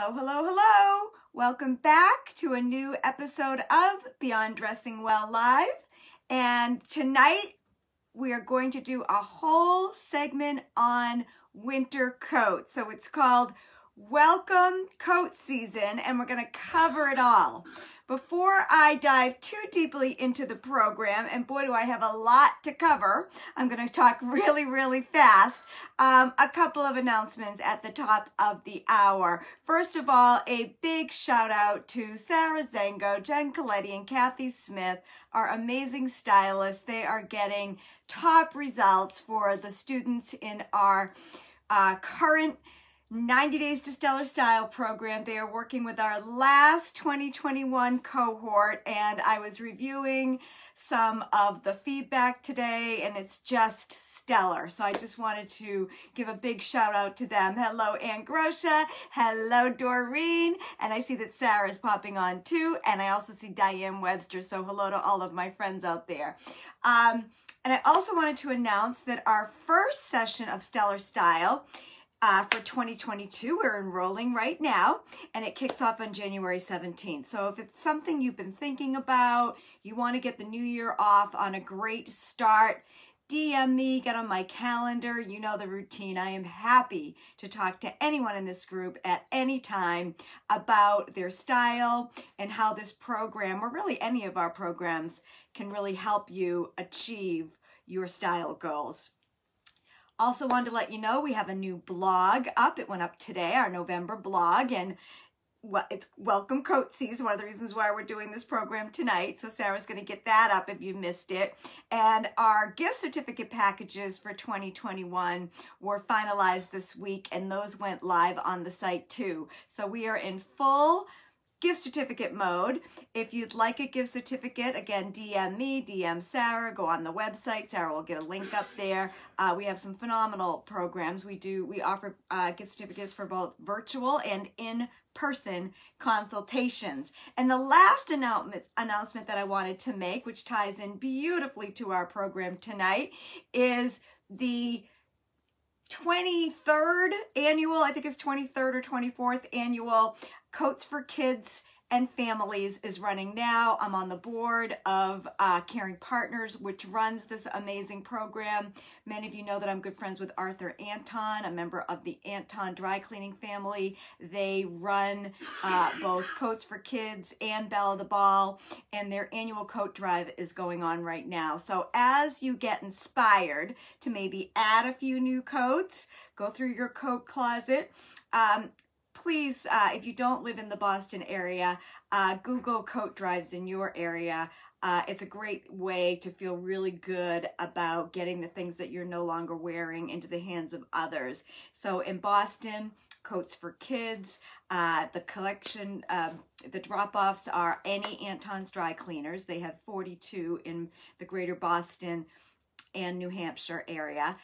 Hello, hello, hello. Welcome back to a new episode of Beyond Dressing Well Live. And tonight we are going to do a whole segment on winter coats. So it's called Welcome Coat Season, and we're going to cover it all. Before I dive too deeply into the program, and boy, do I have a lot to cover, I'm going to talk really, really fast. Um, a couple of announcements at the top of the hour. First of all, a big shout out to Sarah Zango, Jen Coletti, and Kathy Smith, our amazing stylists. They are getting top results for the students in our uh, current 90 Days to Stellar Style program. They are working with our last 2021 cohort and I was reviewing some of the feedback today and it's just stellar. So I just wanted to give a big shout out to them. Hello, Ann Grosha. Hello, Doreen. And I see that Sarah is popping on too. And I also see Diane Webster. So hello to all of my friends out there. Um, and I also wanted to announce that our first session of Stellar Style uh, for 2022. We're enrolling right now and it kicks off on January 17th. So if it's something you've been thinking about, you want to get the new year off on a great start, DM me, get on my calendar. You know the routine. I am happy to talk to anyone in this group at any time about their style and how this program, or really any of our programs, can really help you achieve your style goals. Also wanted to let you know we have a new blog up. It went up today, our November blog, and well, it's Welcome Coat Season, one of the reasons why we're doing this program tonight. So Sarah's going to get that up if you missed it. And our gift certificate packages for 2021 were finalized this week, and those went live on the site too. So we are in full gift certificate mode. If you'd like a gift certificate, again, DM me, DM Sarah, go on the website. Sarah will get a link up there. Uh, we have some phenomenal programs. We do, we offer uh, gift certificates for both virtual and in person consultations. And the last announcement, announcement that I wanted to make, which ties in beautifully to our program tonight, is the 23rd annual, I think it's 23rd or 24th annual Coats for Kids and Families is running now. I'm on the board of uh, Caring Partners, which runs this amazing program. Many of you know that I'm good friends with Arthur Anton, a member of the Anton Dry Cleaning family. They run uh, both Coats for Kids and Belle the Ball, and their annual coat drive is going on right now. So as you get inspired to maybe add a few new coats, go through your coat closet. Um, please, uh, if you don't live in the Boston area, uh, Google coat drives in your area. Uh, it's a great way to feel really good about getting the things that you're no longer wearing into the hands of others. So in Boston, Coats for Kids, uh, the collection, uh, the drop-offs are any Anton's Dry Cleaners. They have 42 in the greater Boston and New Hampshire area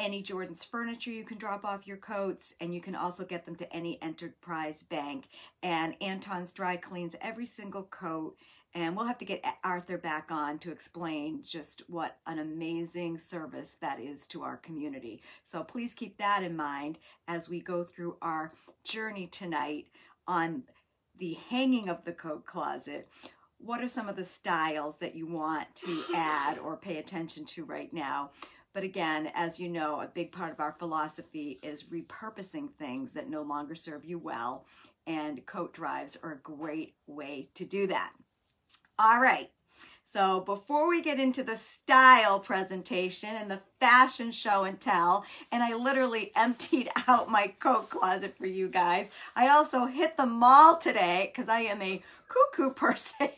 any Jordan's furniture you can drop off your coats and you can also get them to any enterprise bank and Anton's dry cleans every single coat and we'll have to get Arthur back on to explain just what an amazing service that is to our community. So please keep that in mind as we go through our journey tonight on the hanging of the coat closet. What are some of the styles that you want to add or pay attention to right now? But again, as you know, a big part of our philosophy is repurposing things that no longer serve you well, and coat drives are a great way to do that. All right, so before we get into the style presentation and the fashion show and tell, and I literally emptied out my coat closet for you guys. I also hit the mall today because I am a cuckoo person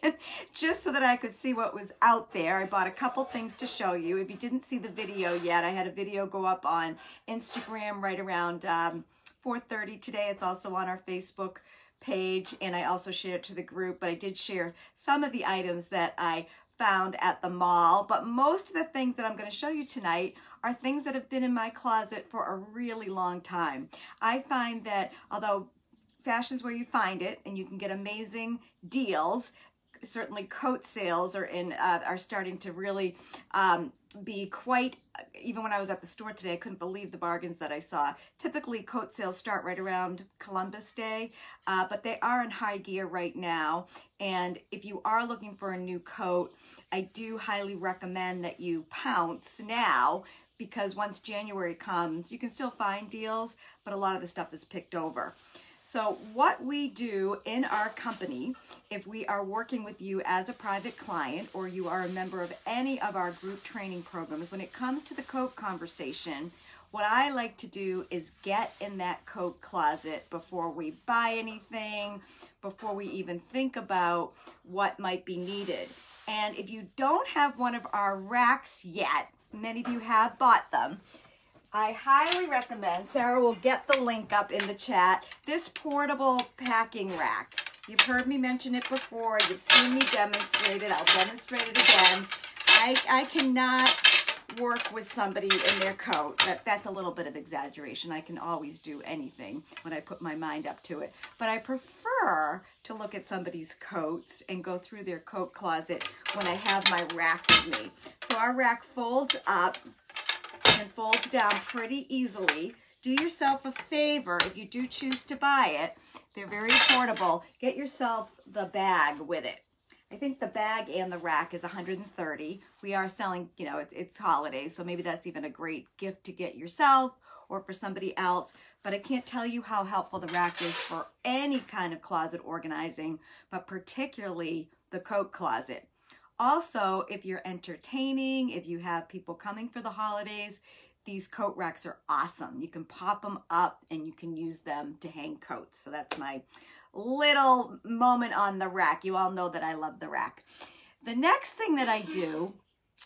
just so that I could see what was out there. I bought a couple things to show you. If you didn't see the video yet, I had a video go up on Instagram right around um, 4.30 today. It's also on our Facebook page and I also shared it to the group, but I did share some of the items that I found at the mall, but most of the things that I'm going to show you tonight are things that have been in my closet for a really long time. I find that although fashion's where you find it and you can get amazing deals, certainly coat sales are in uh, are starting to really um, be quite even when I was at the store today I couldn't believe the bargains that I saw. Typically coat sales start right around Columbus Day uh, but they are in high gear right now. And if you are looking for a new coat I do highly recommend that you pounce now because once January comes you can still find deals but a lot of the stuff is picked over so what we do in our company, if we are working with you as a private client or you are a member of any of our group training programs, when it comes to the coat conversation, what I like to do is get in that coat closet before we buy anything, before we even think about what might be needed. And if you don't have one of our racks yet, many of you have bought them, I highly recommend, Sarah will get the link up in the chat, this portable packing rack. You've heard me mention it before. You've seen me demonstrate it. I'll demonstrate it again. I, I cannot work with somebody in their coat. That, that's a little bit of exaggeration. I can always do anything when I put my mind up to it. But I prefer to look at somebody's coats and go through their coat closet when I have my rack with me. So our rack folds up and folds down pretty easily. Do yourself a favor if you do choose to buy it. They're very portable. Get yourself the bag with it. I think the bag and the rack is 130. We are selling, you know, it's, it's holidays, so maybe that's even a great gift to get yourself or for somebody else. But I can't tell you how helpful the rack is for any kind of closet organizing, but particularly the coat closet. Also, if you're entertaining, if you have people coming for the holidays, these coat racks are awesome. You can pop them up and you can use them to hang coats. So that's my little moment on the rack. You all know that I love the rack. The next thing that I do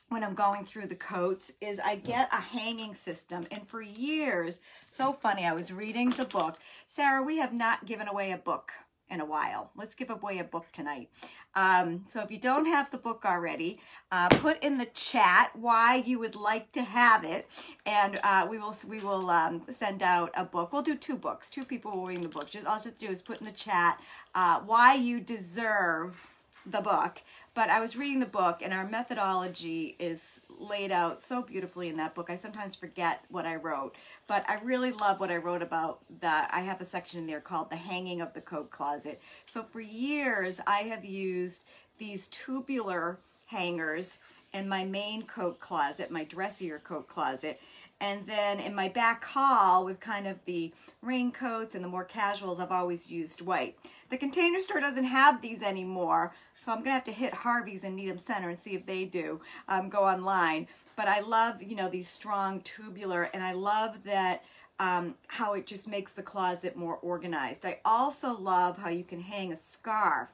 when I'm going through the coats is I get a hanging system. And for years, so funny, I was reading the book. Sarah, we have not given away a book in a while. Let's give away a book tonight. Um, so if you don't have the book already, uh, put in the chat why you would like to have it, and uh, we will we will um, send out a book. We'll do two books. Two people will read the book. Just all you have to do is put in the chat uh, why you deserve the book. But I was reading the book, and our methodology is laid out so beautifully in that book. I sometimes forget what I wrote, but I really love what I wrote about that. I have a section in there called The Hanging of the Coat Closet. So for years, I have used these tubular hangers in my main coat closet, my dressier coat closet, and then in my back hall with kind of the raincoats and the more casuals, I've always used white. The container store doesn't have these anymore, so I'm gonna have to hit Harvey's in Needham Center and see if they do, um, go online. But I love, you know, these strong tubular, and I love that um, how it just makes the closet more organized. I also love how you can hang a scarf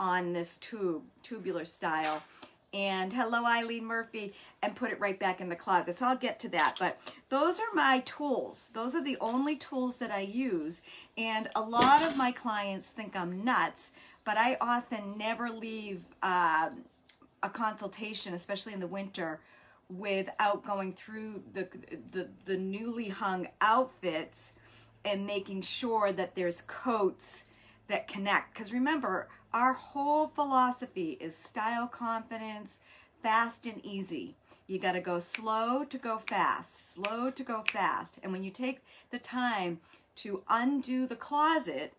on this tube, tubular style and hello Eileen Murphy and put it right back in the closet. So I'll get to that. But those are my tools. Those are the only tools that I use. And a lot of my clients think I'm nuts, but I often never leave uh, a consultation, especially in the winter, without going through the, the, the newly hung outfits and making sure that there's coats that connect. Because remember, our whole philosophy is style confidence, fast and easy. You got to go slow to go fast, slow to go fast. And when you take the time to undo the closet,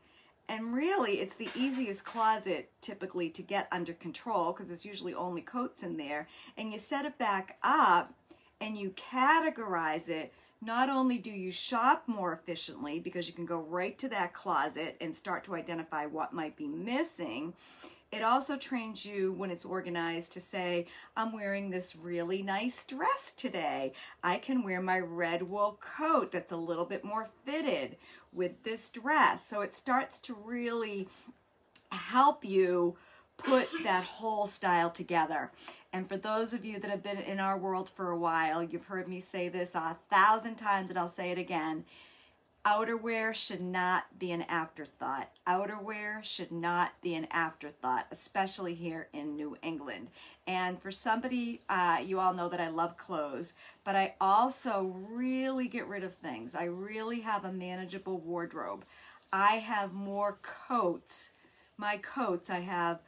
and really it's the easiest closet typically to get under control because it's usually only coats in there, and you set it back up and you categorize it not only do you shop more efficiently because you can go right to that closet and start to identify what might be missing, it also trains you when it's organized to say, I'm wearing this really nice dress today. I can wear my red wool coat that's a little bit more fitted with this dress. So it starts to really help you put that whole style together. And for those of you that have been in our world for a while, you've heard me say this a thousand times and I'll say it again. Outerwear should not be an afterthought. Outerwear should not be an afterthought, especially here in New England. And for somebody, uh, you all know that I love clothes, but I also really get rid of things. I really have a manageable wardrobe. I have more coats. My coats, I have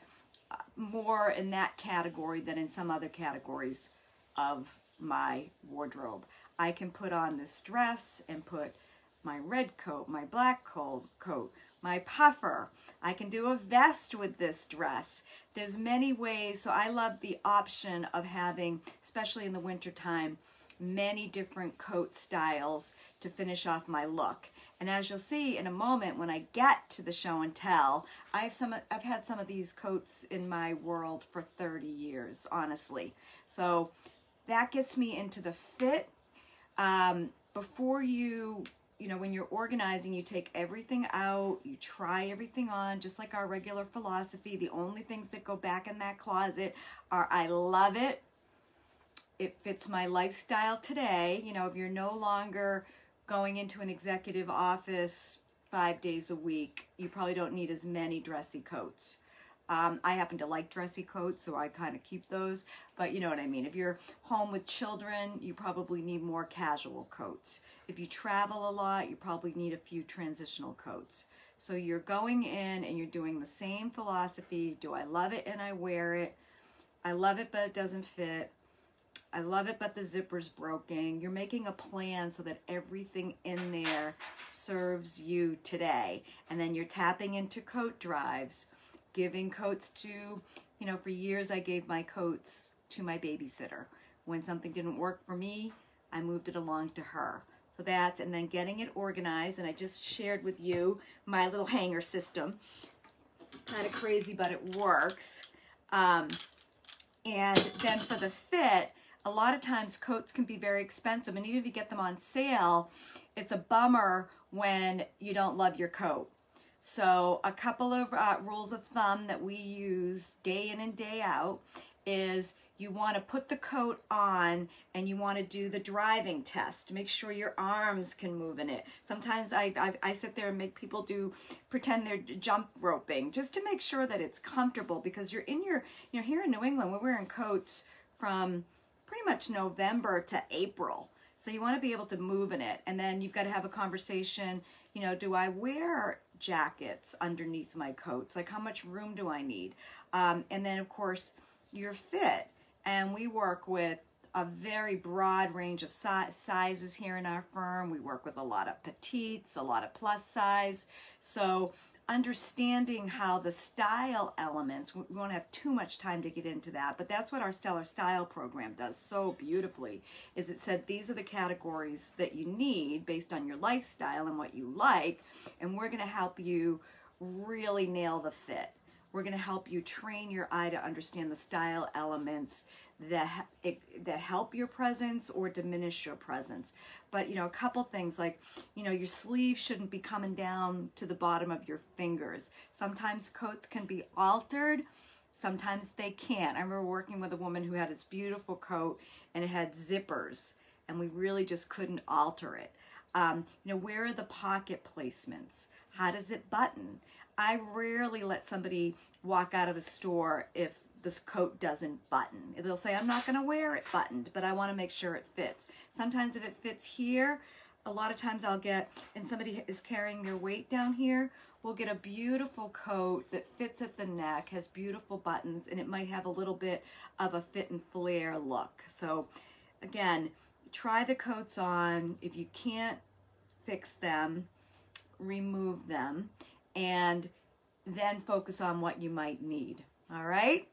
more in that category than in some other categories of my wardrobe. I can put on this dress and put my red coat, my black coat, my puffer. I can do a vest with this dress. There's many ways, so I love the option of having, especially in the wintertime, many different coat styles to finish off my look. And as you'll see in a moment when I get to the show and tell, I've some I've had some of these coats in my world for 30 years, honestly. So that gets me into the fit. Um, before you, you know, when you're organizing, you take everything out, you try everything on, just like our regular philosophy. The only things that go back in that closet are I love it, it fits my lifestyle today. You know, if you're no longer going into an executive office five days a week, you probably don't need as many dressy coats. Um, I happen to like dressy coats, so I kind of keep those. But you know what I mean. If you're home with children, you probably need more casual coats. If you travel a lot, you probably need a few transitional coats. So you're going in and you're doing the same philosophy. Do I love it and I wear it? I love it, but it doesn't fit. I love it, but the zipper's broken. You're making a plan so that everything in there serves you today. And then you're tapping into coat drives, giving coats to, you know, for years I gave my coats to my babysitter. When something didn't work for me, I moved it along to her. So that's, and then getting it organized. And I just shared with you my little hanger system. Kind of crazy, but it works. Um, and then for the fit, a lot of times coats can be very expensive and even if you get them on sale, it's a bummer when you don't love your coat. So a couple of uh, rules of thumb that we use day in and day out is you want to put the coat on and you want to do the driving test. Make sure your arms can move in it. Sometimes I, I, I, sit there and make people do, pretend they're jump roping just to make sure that it's comfortable because you're in your, you know, here in New England, we're wearing coats from pretty much November to April. So you want to be able to move in it. And then you've got to have a conversation, you know, do I wear jackets underneath my coats? Like how much room do I need? Um, and then of course your fit. And we work with a very broad range of si sizes here in our firm. We work with a lot of petites, a lot of plus size. So understanding how the style elements, we won't have too much time to get into that, but that's what our Stellar Style program does so beautifully, is it said these are the categories that you need based on your lifestyle and what you like, and we're gonna help you really nail the fit. We're going to help you train your eye to understand the style elements that that help your presence or diminish your presence. But you know, a couple things like, you know, your sleeve shouldn't be coming down to the bottom of your fingers. Sometimes coats can be altered. Sometimes they can't. I remember working with a woman who had this beautiful coat and it had zippers and we really just couldn't alter it. Um, you know, where are the pocket placements? How does it button? I rarely let somebody walk out of the store if this coat doesn't button. They'll say, I'm not going to wear it buttoned, but I want to make sure it fits. Sometimes if it fits here, a lot of times I'll get, and somebody is carrying their weight down here, we'll get a beautiful coat that fits at the neck, has beautiful buttons, and it might have a little bit of a fit and flare look. So again, try the coats on. If you can't fix them, remove them and then focus on what you might need. All right?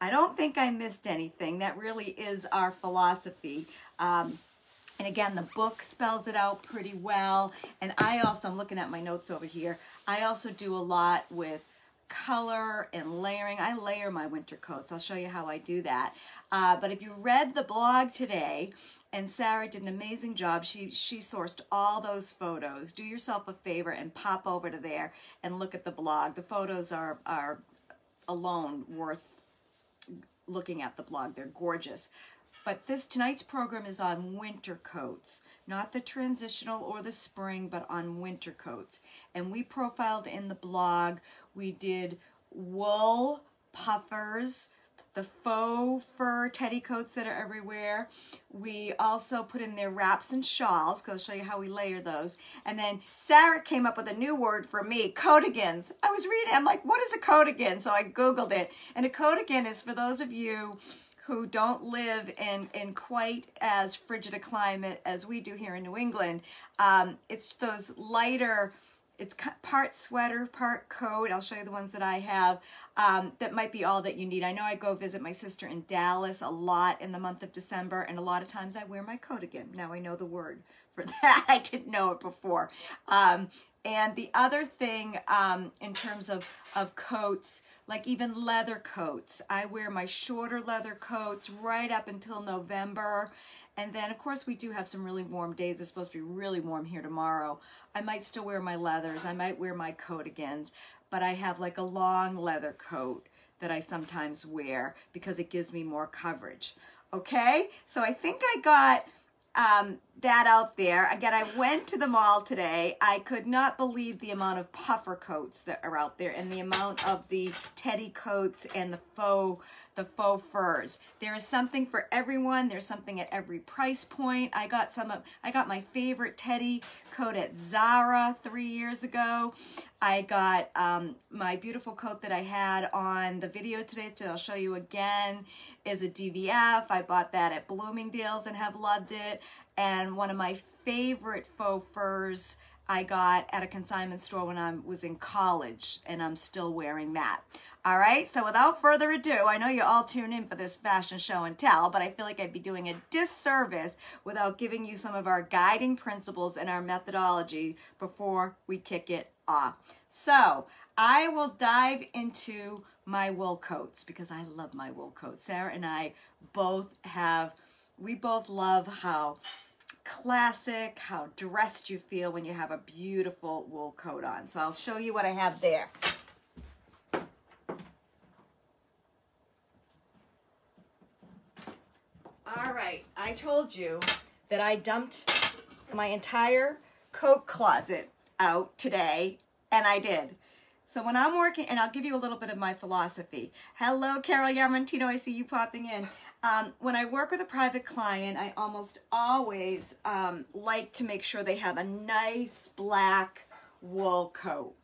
I don't think I missed anything. That really is our philosophy. Um, and again, the book spells it out pretty well. And I also, I'm looking at my notes over here, I also do a lot with color and layering. I layer my winter coats. I'll show you how I do that. Uh, but if you read the blog today, and Sarah did an amazing job. She she sourced all those photos. Do yourself a favor and pop over to there and look at the blog. The photos are are alone worth looking at the blog. They're gorgeous. But this tonight's program is on winter coats, not the transitional or the spring, but on winter coats. And we profiled in the blog, we did wool puffers, the faux fur teddy coats that are everywhere. We also put in their wraps and shawls, because I'll show you how we layer those. And then Sarah came up with a new word for me, coatigans. I was reading, I'm like, what is a coatigan? So I Googled it. And a coatigan is for those of you who don't live in, in quite as frigid a climate as we do here in New England. Um, it's those lighter, it's part sweater, part coat. I'll show you the ones that I have. Um, that might be all that you need. I know I go visit my sister in Dallas a lot in the month of December, and a lot of times I wear my coat again. Now I know the word for that. I didn't know it before. Um, and the other thing um, in terms of, of coats, like even leather coats, I wear my shorter leather coats right up until November. And then, of course, we do have some really warm days. It's supposed to be really warm here tomorrow. I might still wear my leathers. I might wear my coatigans, but I have like a long leather coat that I sometimes wear because it gives me more coverage. Okay, so I think I got um, that out there. Again, I went to the mall today. I could not believe the amount of puffer coats that are out there and the amount of the teddy coats and the faux the faux furs. There is something for everyone. There's something at every price point. I got some of I got my favorite teddy coat at Zara three years ago. I got um, my beautiful coat that I had on the video today that I'll show you again is a DVF. I bought that at Bloomingdale's and have loved it. And one of my favorite faux furs I got at a consignment store when I was in college, and I'm still wearing that. All right, so without further ado, I know you all tune in for this fashion show and tell, but I feel like I'd be doing a disservice without giving you some of our guiding principles and our methodology before we kick it off. So I will dive into my wool coats because I love my wool coats. Sarah and I both have, we both love how classic, how dressed you feel when you have a beautiful wool coat on. So I'll show you what I have there. All right, I told you that I dumped my entire coat closet out today, and I did. So when I'm working, and I'll give you a little bit of my philosophy. Hello, Carol Yamarantino, I see you popping in. Um, when I work with a private client, I almost always um, like to make sure they have a nice black wool coat.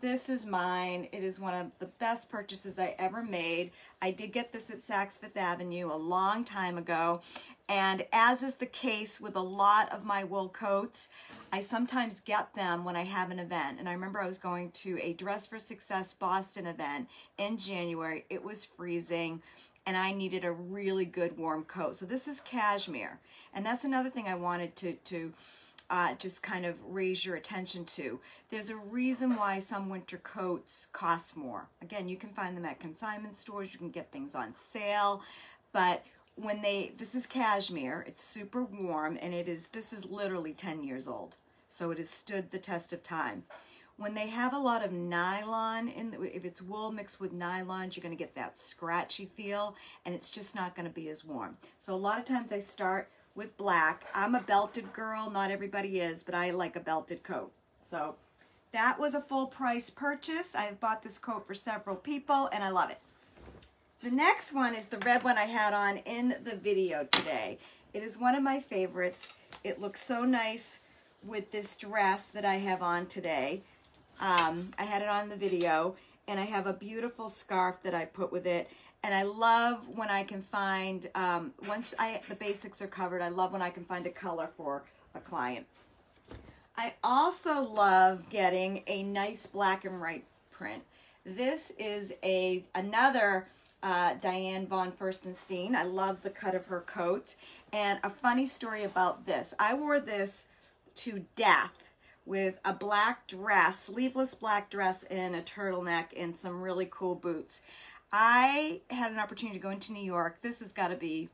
This is mine. It is one of the best purchases I ever made. I did get this at Saks Fifth Avenue a long time ago. And as is the case with a lot of my wool coats, I sometimes get them when I have an event. And I remember I was going to a Dress for Success Boston event in January. It was freezing and I needed a really good warm coat. So this is cashmere. And that's another thing I wanted to, to uh, just kind of raise your attention to. There's a reason why some winter coats cost more. Again, you can find them at consignment stores. You can get things on sale. But when they, this is cashmere, it's super warm, and it is, this is literally 10 years old. So it has stood the test of time. When they have a lot of nylon, in if it's wool mixed with nylon, you're going to get that scratchy feel, and it's just not going to be as warm. So a lot of times I start with black. I'm a belted girl. Not everybody is, but I like a belted coat. So that was a full price purchase. I've bought this coat for several people, and I love it. The next one is the red one I had on in the video today. It is one of my favorites. It looks so nice with this dress that I have on today. Um, I had it on the video, and I have a beautiful scarf that I put with it. And I love when I can find, um, once I the basics are covered, I love when I can find a color for a client. I also love getting a nice black and white print. This is a another uh, Diane von Furstenstein. I love the cut of her coat. And a funny story about this. I wore this to death with a black dress, sleeveless black dress and a turtleneck and some really cool boots. I had an opportunity to go into New York. This has got to be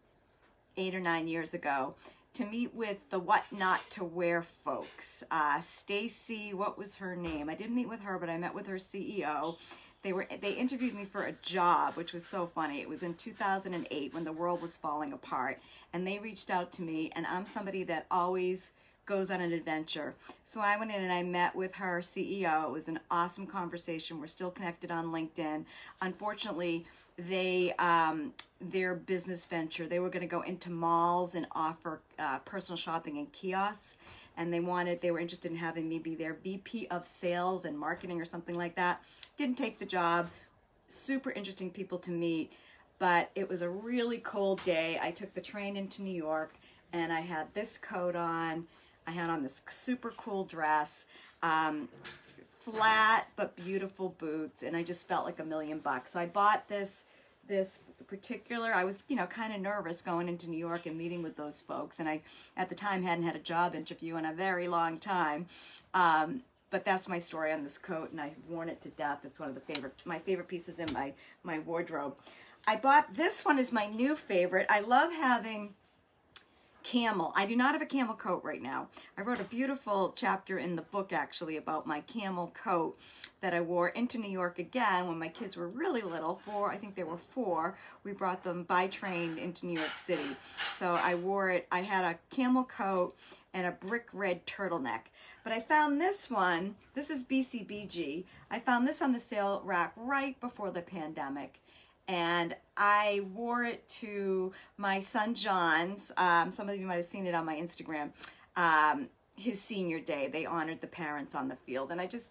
eight or nine years ago to meet with the what not to wear folks. Uh, Stacy, what was her name? I didn't meet with her, but I met with her CEO. They were they interviewed me for a job, which was so funny. It was in 2008 when the world was falling apart, and they reached out to me. And I'm somebody that always goes on an adventure. So I went in and I met with her CEO. It was an awesome conversation. We're still connected on LinkedIn. Unfortunately, they um, their business venture they were going to go into malls and offer uh, personal shopping and kiosks and they wanted they were interested in having me be their vp of sales and marketing or something like that didn't take the job super interesting people to meet but it was a really cold day i took the train into new york and i had this coat on i had on this super cool dress um, flat but beautiful boots and I just felt like a million bucks. So I bought this this particular I was you know kind of nervous going into New York and meeting with those folks and I at the time hadn't had a job interview in a very long time. Um, but that's my story on this coat and I've worn it to death. It's one of the favorite my favorite pieces in my my wardrobe. I bought this one is my new favorite. I love having camel. I do not have a camel coat right now. I wrote a beautiful chapter in the book actually about my camel coat that I wore into New York again when my kids were really little, four, I think they were four. We brought them by train into New York City. So I wore it, I had a camel coat and a brick red turtleneck. But I found this one, this is BCBG. I found this on the sale rack right before the pandemic and I wore it to my son John's. Um, some of you might have seen it on my Instagram. Um, his senior day, they honored the parents on the field, and I just,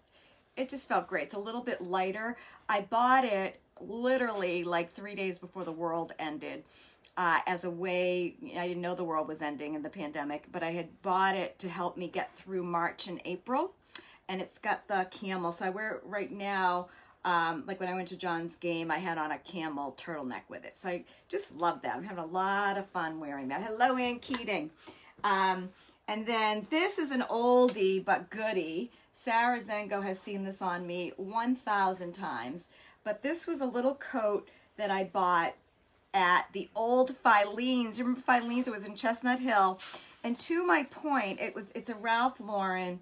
it just felt great. It's a little bit lighter. I bought it literally like three days before the world ended. Uh, as a way, I didn't know the world was ending in the pandemic, but I had bought it to help me get through March and April. And it's got the camel. So I wear it right now um, like when I went to John's game, I had on a camel turtleneck with it. So I just love that. I'm having a lot of fun wearing that. Hello, Ann Keating. Um, and then this is an oldie but goodie. Sarah Zengo has seen this on me 1,000 times. But this was a little coat that I bought at the old Filene's. Remember Filene's? It was in Chestnut Hill. And to my point, it was it's a Ralph Lauren.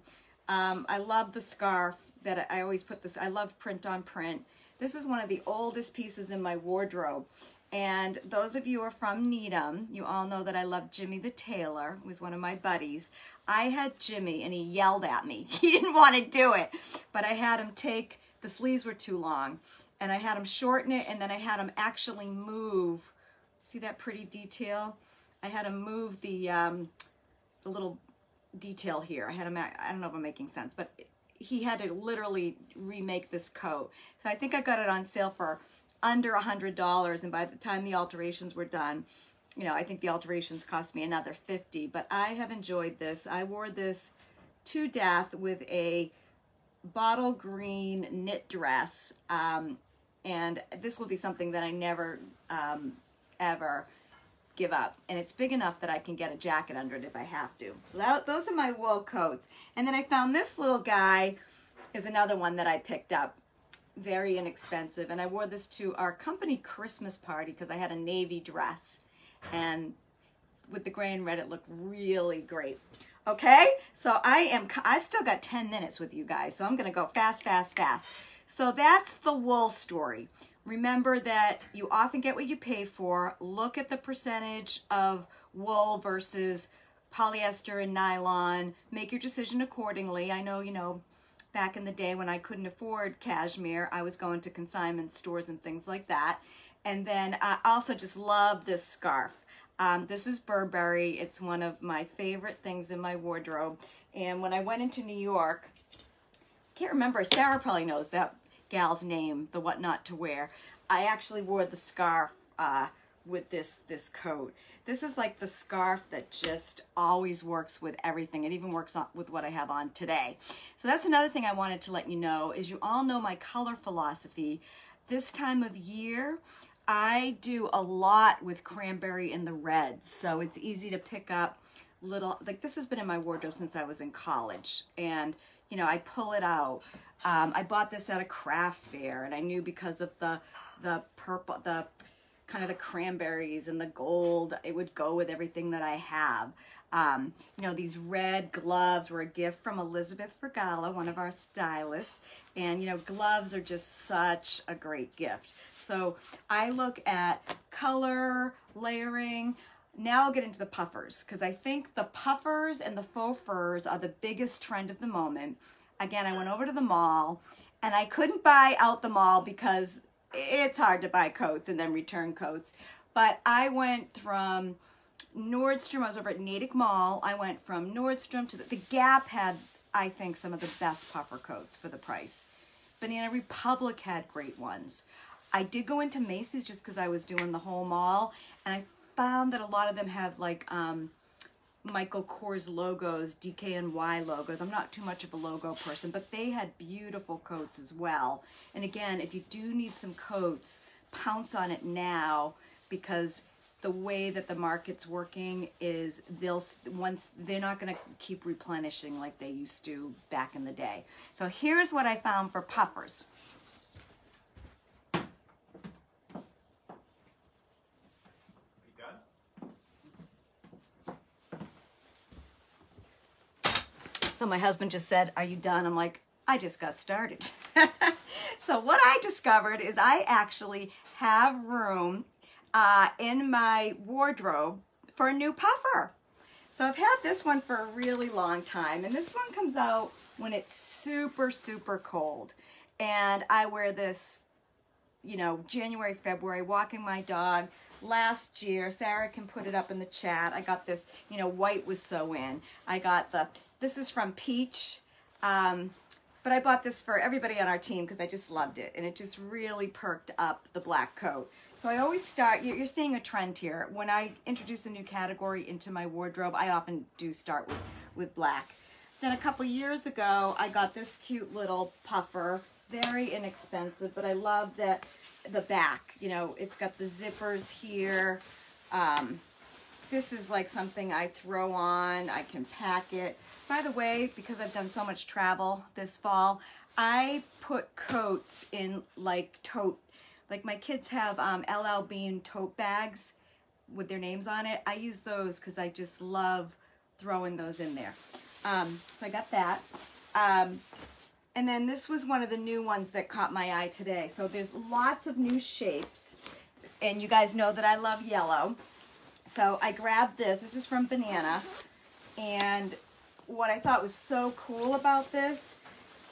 Um, I love the scarf that I always put this, I love print on print. This is one of the oldest pieces in my wardrobe. And those of you who are from Needham, you all know that I love Jimmy the Tailor, was one of my buddies. I had Jimmy and he yelled at me. He didn't want to do it, but I had him take, the sleeves were too long, and I had him shorten it and then I had him actually move. See that pretty detail? I had him move the, um, the little detail here. I had him, I don't know if I'm making sense, but he had to literally remake this coat. So I think I got it on sale for under a hundred dollars and by the time the alterations were done you know I think the alterations cost me another 50 but I have enjoyed this I wore this to death with a bottle green knit dress um, and this will be something that I never um, ever give up. And it's big enough that I can get a jacket under it if I have to. So that, those are my wool coats. And then I found this little guy is another one that I picked up. Very inexpensive. And I wore this to our company Christmas party because I had a navy dress. And with the gray and red it looked really great. Okay? So I am I still got 10 minutes with you guys. So I'm gonna go fast fast fast. So that's the wool story Remember that you often get what you pay for. Look at the percentage of wool versus polyester and nylon. Make your decision accordingly. I know, you know, back in the day when I couldn't afford cashmere, I was going to consignment stores and things like that. And then I also just love this scarf. Um, this is Burberry. It's one of my favorite things in my wardrobe. And when I went into New York, I can't remember, Sarah probably knows that gal's name, the what not to wear. I actually wore the scarf uh, with this this coat. This is like the scarf that just always works with everything. It even works on, with what I have on today. So that's another thing I wanted to let you know is you all know my color philosophy. This time of year, I do a lot with cranberry and the reds. So it's easy to pick up little, like this has been in my wardrobe since I was in college. And you know, I pull it out. Um, I bought this at a craft fair and I knew because of the, the purple, the kind of the cranberries and the gold, it would go with everything that I have. Um, you know, these red gloves were a gift from Elizabeth Vergala, one of our stylists. And, you know, gloves are just such a great gift. So I look at color, layering. now I'll get into the puffers because I think the puffers and the faux furs are the biggest trend of the moment. Again, I went over to the mall and I couldn't buy out the mall because it's hard to buy coats and then return coats. But I went from Nordstrom, I was over at Natick Mall. I went from Nordstrom to the, the Gap had, I think, some of the best puffer coats for the price. Banana Republic had great ones. I did go into Macy's just because I was doing the whole mall, and I found that a lot of them have like um, Michael Kors logos, DKNY logos. I'm not too much of a logo person, but they had beautiful coats as well. And again, if you do need some coats, pounce on it now because the way that the market's working is they'll once they're not going to keep replenishing like they used to back in the day. So here's what I found for puffers. So my husband just said, Are you done? I'm like, I just got started. so what I discovered is I actually have room uh, in my wardrobe for a new puffer. So I've had this one for a really long time and this one comes out when it's super, super cold. And I wear this, you know, January, February, walking my dog. Last year, Sarah can put it up in the chat. I got this, you know, white was so in. I got the this is from Peach. Um, but I bought this for everybody on our team because I just loved it. And it just really perked up the black coat. So I always start, you're seeing a trend here. When I introduce a new category into my wardrobe, I often do start with, with black. Then a couple years ago, I got this cute little puffer. Very inexpensive, but I love that the back, you know, it's got the zippers here. Um, this is like something I throw on. I can pack it. By the way, because I've done so much travel this fall, I put coats in like tote, like my kids have um, LL Bean tote bags with their names on it. I use those because I just love throwing those in there. Um, so I got that. Um, and then this was one of the new ones that caught my eye today. So there's lots of new shapes. And you guys know that I love yellow. So I grabbed this. This is from Banana. And what I thought was so cool about this,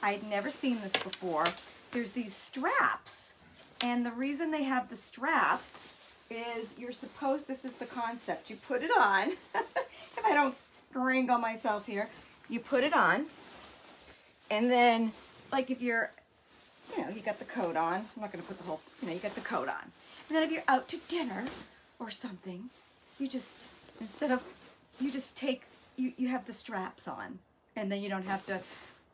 I'd never seen this before. There's these straps. And the reason they have the straps is you're supposed, this is the concept. You put it on. if I don't strangle myself here, you put it on. And then, like if you're, you know, you got the coat on. I'm not going to put the whole, you know, you got the coat on. And then if you're out to dinner or something, you just, instead of, you just take, you, you have the straps on and then you don't have to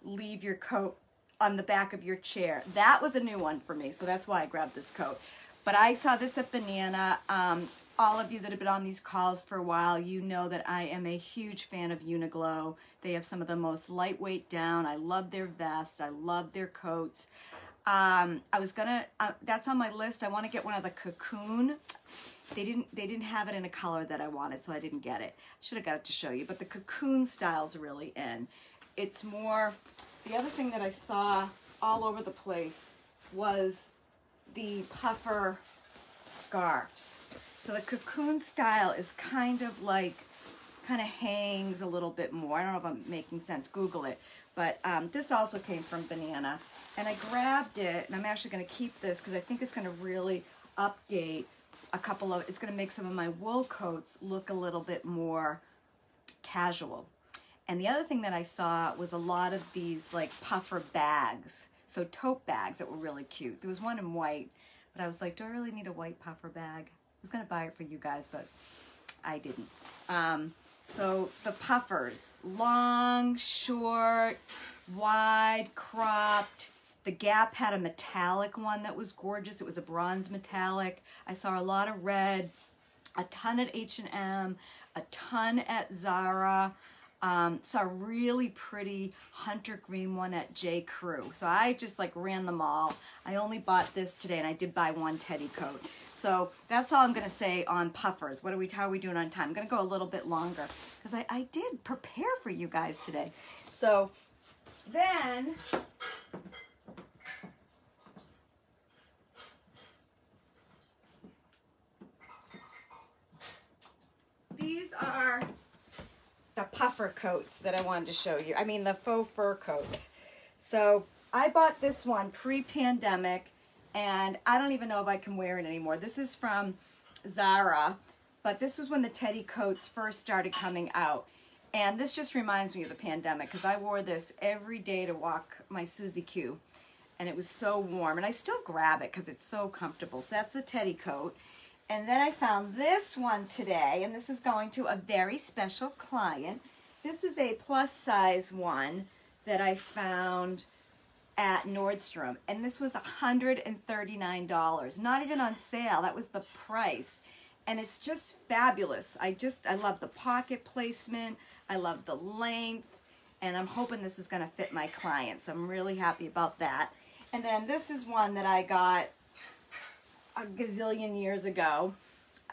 leave your coat on the back of your chair. That was a new one for me, so that's why I grabbed this coat. But I saw this at Banana. Um, all of you that have been on these calls for a while, you know that I am a huge fan of Uniqlo. They have some of the most lightweight down. I love their vests. I love their coats. Um, I was gonna, uh, that's on my list. I want to get one of the cocoon. They didn't, they didn't have it in a color that I wanted, so I didn't get it. Should have got it to show you, but the cocoon style's really in. It's more, the other thing that I saw all over the place was the puffer scarves. So the cocoon style is kind of like, kind of hangs a little bit more. I don't know if I'm making sense. Google it. But um, this also came from Banana. And I grabbed it, and I'm actually going to keep this because I think it's going to really update a couple of, it's going to make some of my wool coats look a little bit more casual. And the other thing that I saw was a lot of these like puffer bags. So tote bags that were really cute. There was one in white, but I was like, do I really need a white puffer bag? I was going to buy it for you guys, but I didn't. Um, so the puffers, long, short, wide, cropped. The Gap had a metallic one that was gorgeous. It was a bronze metallic. I saw a lot of red, a ton at H&M, a ton at Zara. Um, saw a really pretty hunter green one at J. Crew. So I just like ran them all. I only bought this today and I did buy one teddy coat. So that's all I'm going to say on puffers. What are we, how are we doing on time? I'm going to go a little bit longer because I, I did prepare for you guys today. So then puffer coats that I wanted to show you. I mean the faux fur coats. So I bought this one pre-pandemic and I don't even know if I can wear it anymore. This is from Zara, but this was when the teddy coats first started coming out. And this just reminds me of the pandemic because I wore this every day to walk my Suzy Q. And it was so warm. And I still grab it because it's so comfortable. So that's the teddy coat. And then I found this one today. And this is going to a very special client. This is a plus size one that I found at Nordstrom. And this was $139. Not even on sale. That was the price. And it's just fabulous. I just, I love the pocket placement. I love the length. And I'm hoping this is going to fit my clients. I'm really happy about that. And then this is one that I got a gazillion years ago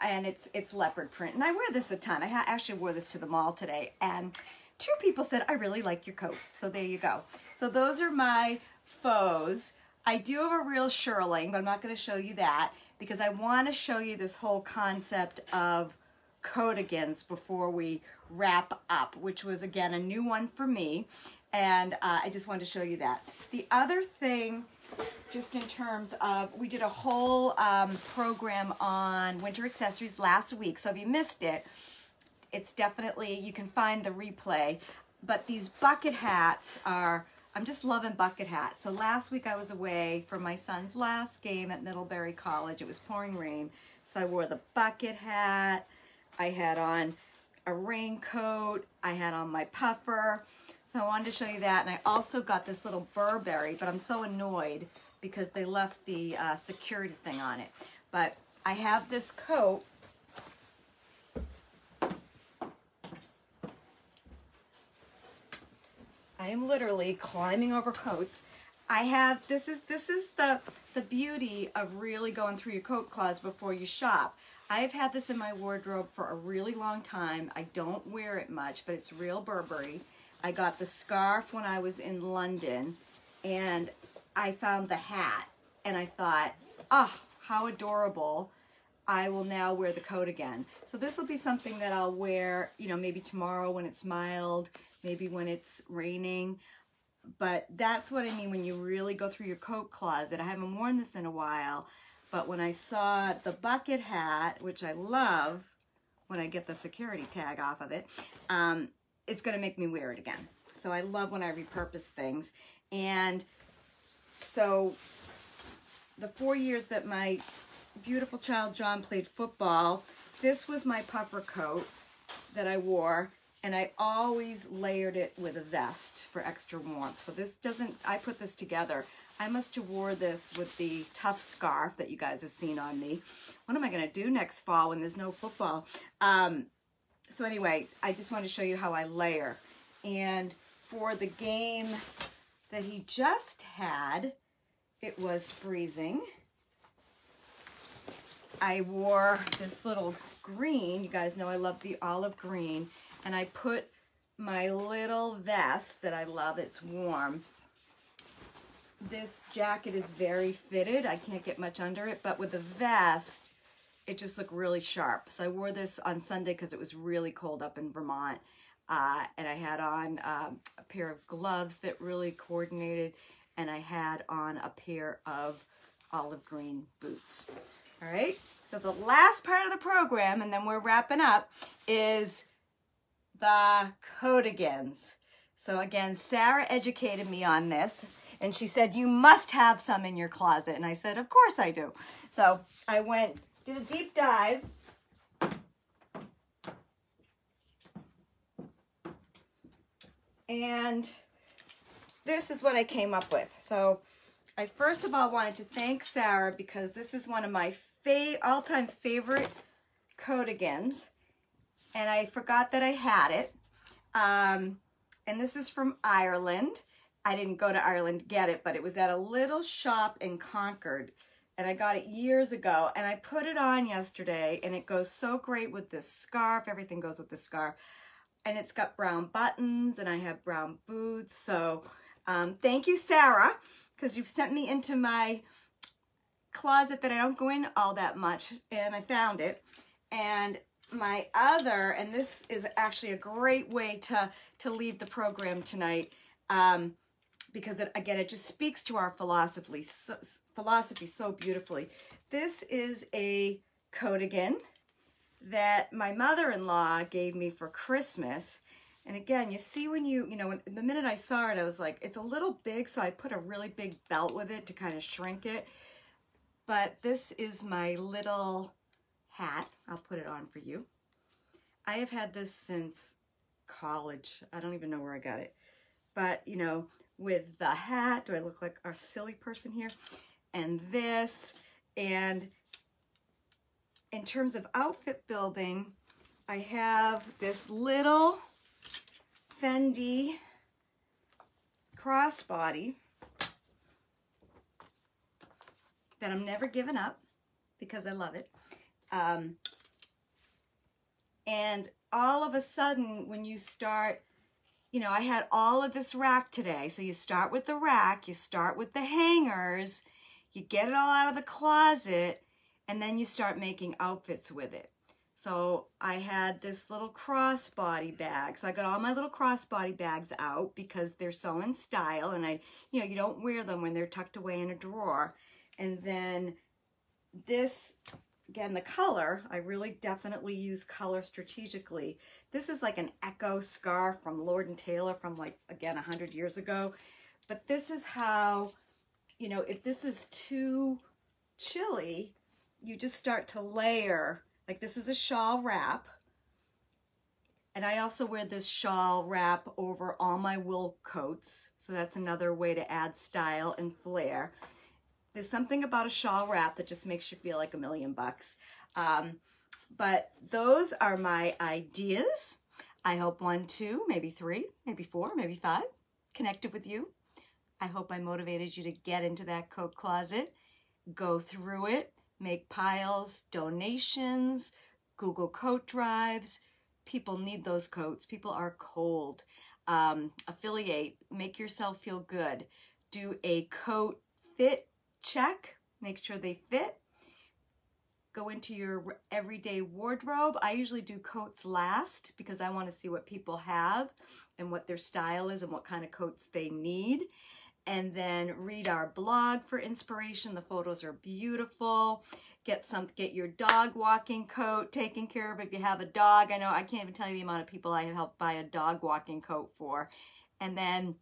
and it's it's leopard print and I wear this a ton I actually wore this to the mall today and two people said I really like your coat so there you go so those are my faux. I do have a real shearling, but I'm not going to show you that because I want to show you this whole concept of coatigans before we wrap up, which was again a new one for me. And uh, I just wanted to show you that. The other thing, just in terms of, we did a whole um, program on winter accessories last week. So if you missed it, it's definitely, you can find the replay. But these bucket hats are I'm just loving bucket hats. So last week I was away for my son's last game at Middlebury College. It was pouring rain. So I wore the bucket hat. I had on a raincoat. I had on my puffer. So I wanted to show you that. And I also got this little Burberry, but I'm so annoyed because they left the uh, security thing on it. But I have this coat I am literally climbing over coats. I have, this is, this is the, the beauty of really going through your coat closet before you shop. I've had this in my wardrobe for a really long time. I don't wear it much, but it's real Burberry. I got the scarf when I was in London and I found the hat and I thought, oh, how adorable. I will now wear the coat again. So this will be something that I'll wear, you know, maybe tomorrow when it's mild, maybe when it's raining. But that's what I mean when you really go through your coat closet. I haven't worn this in a while, but when I saw the bucket hat, which I love when I get the security tag off of it, um, it's going to make me wear it again. So I love when I repurpose things. And so the four years that my beautiful child John played football, this was my puffer coat that I wore and I always layered it with a vest for extra warmth. So this doesn't, I put this together. I must have wore this with the tough scarf that you guys have seen on me. What am I going to do next fall when there's no football? Um, so anyway, I just want to show you how I layer. And for the game that he just had, it was freezing. I wore this little green. You guys know I love the olive green and I put my little vest that I love, it's warm. This jacket is very fitted. I can't get much under it, but with the vest, it just looked really sharp. So I wore this on Sunday because it was really cold up in Vermont. Uh, and I had on um, a pair of gloves that really coordinated, and I had on a pair of olive green boots. All right, so the last part of the program, and then we're wrapping up, is the coatigans. So again, Sarah educated me on this and she said, you must have some in your closet. And I said, of course I do. So I went, did a deep dive. And this is what I came up with. So I first of all wanted to thank Sarah because this is one of my all-time favorite coatigans and I forgot that I had it. Um, and this is from Ireland. I didn't go to Ireland to get it, but it was at a little shop in Concord. And I got it years ago. And I put it on yesterday, and it goes so great with this scarf. Everything goes with the scarf. And it's got brown buttons, and I have brown boots. So um, thank you, Sarah, because you've sent me into my closet that I don't go in all that much. And I found it. And my other, and this is actually a great way to, to leave the program tonight, um, because it, again, it just speaks to our philosophy so, philosophy so beautifully. This is a Coatigan that my mother-in-law gave me for Christmas. And again, you see when you, you know, when, the minute I saw it, I was like, it's a little big, so I put a really big belt with it to kind of shrink it. But this is my little hat. I'll put it on for you. I have had this since college. I don't even know where I got it. But, you know, with the hat, do I look like a silly person here? And this, and in terms of outfit building, I have this little Fendi crossbody that I'm never giving up because I love it. Um, and all of a sudden, when you start, you know, I had all of this rack today. So you start with the rack, you start with the hangers, you get it all out of the closet, and then you start making outfits with it. So I had this little crossbody bag. So I got all my little crossbody bags out because they're so in style and I, you know, you don't wear them when they're tucked away in a drawer. And then this, again, the color, I really definitely use color strategically. This is like an Echo scarf from Lord & Taylor from like, again, 100 years ago. But this is how, you know, if this is too chilly, you just start to layer. Like this is a shawl wrap. And I also wear this shawl wrap over all my wool coats. So that's another way to add style and flair. There's something about a shawl wrap that just makes you feel like a million bucks. Um, but those are my ideas. I hope one, two, maybe three, maybe four, maybe five connected with you. I hope I motivated you to get into that coat closet, go through it, make piles, donations, Google coat drives. People need those coats. People are cold. Um, affiliate, make yourself feel good. Do a coat fit check, make sure they fit. Go into your everyday wardrobe. I usually do coats last because I want to see what people have and what their style is and what kind of coats they need. And then read our blog for inspiration. The photos are beautiful. Get some, get your dog walking coat taken care of if you have a dog. I know I can't even tell you the amount of people I have helped buy a dog walking coat for. And then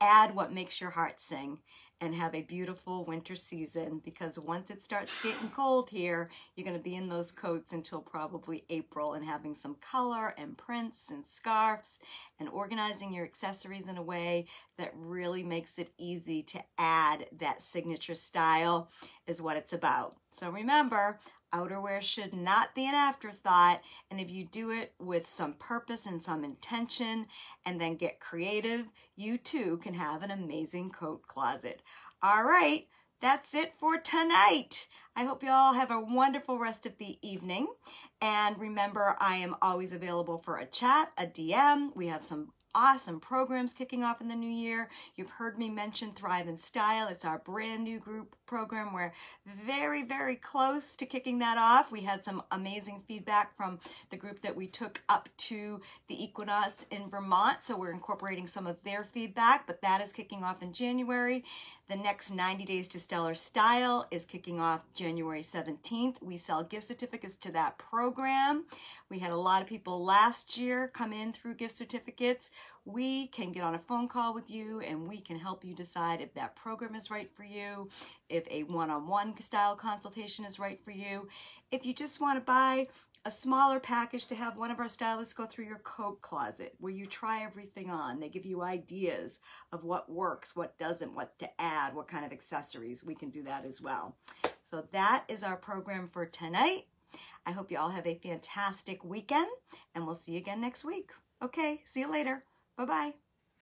add what makes your heart sing and have a beautiful winter season because once it starts getting cold here, you're going to be in those coats until probably April and having some color and prints and scarves and organizing your accessories in a way that really makes it easy to add that signature style is what it's about. So remember, Outerwear should not be an afterthought. And if you do it with some purpose and some intention and then get creative, you too can have an amazing coat closet. All right, that's it for tonight. I hope you all have a wonderful rest of the evening. And remember, I am always available for a chat, a DM. We have some awesome programs kicking off in the new year. You've heard me mention Thrive in Style. It's our brand new group program. We're very, very close to kicking that off. We had some amazing feedback from the group that we took up to the Equinox in Vermont. So we're incorporating some of their feedback, but that is kicking off in January. The next 90 Days to Stellar Style is kicking off January 17th. We sell gift certificates to that program. We had a lot of people last year come in through gift certificates. We can get on a phone call with you and we can help you decide if that program is right for you, if a one-on-one -on -one style consultation is right for you. If you just want to buy a smaller package to have one of our stylists go through your coat closet where you try everything on. They give you ideas of what works, what doesn't, what to add, what kind of accessories. We can do that as well. So that is our program for tonight. I hope you all have a fantastic weekend and we'll see you again next week. Okay, see you later. Bye-bye.